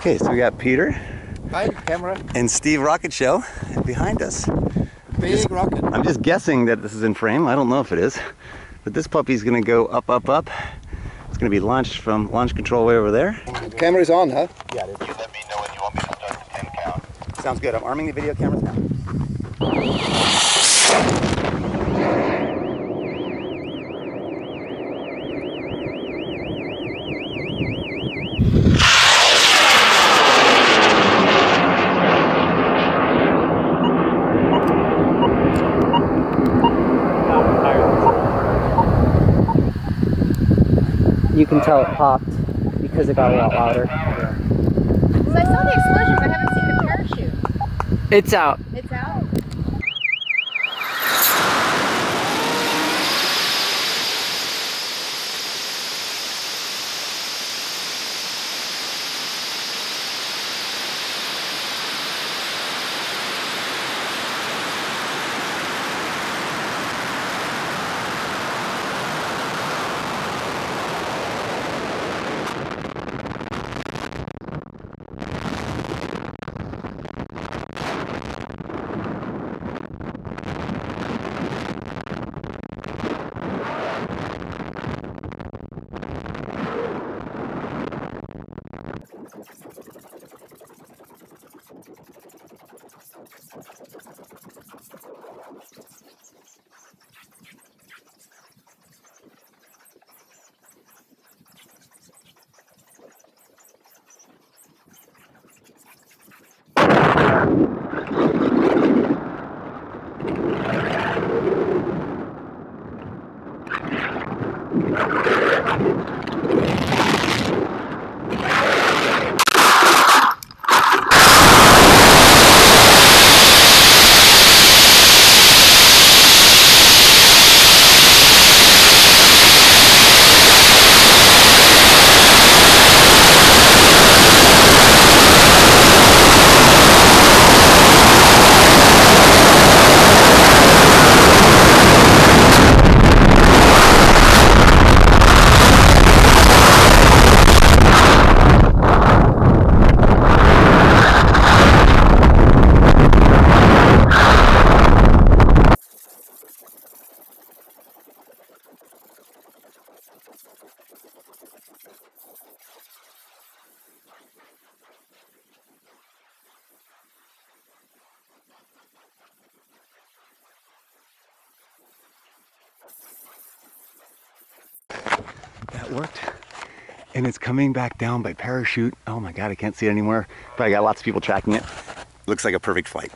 Okay, so we got Peter Hi, camera. and Steve Rocket Show behind us. Big rocket. I'm just guessing that this is in frame. I don't know if it is. But this puppy's gonna go up, up, up. It's gonna be launched from launch control way over there. The Camera's on, huh? Yeah, it is. You let me know when you want me to start the 10 count. Sounds good. I'm arming the video cameras now. You can tell it popped because it got a lot louder. So I saw the explosions. I haven't seen the parachute. It's out. It's out. Worked. And it's coming back down by parachute. Oh my God, I can't see it anymore. But I got lots of people tracking it. Looks like a perfect flight.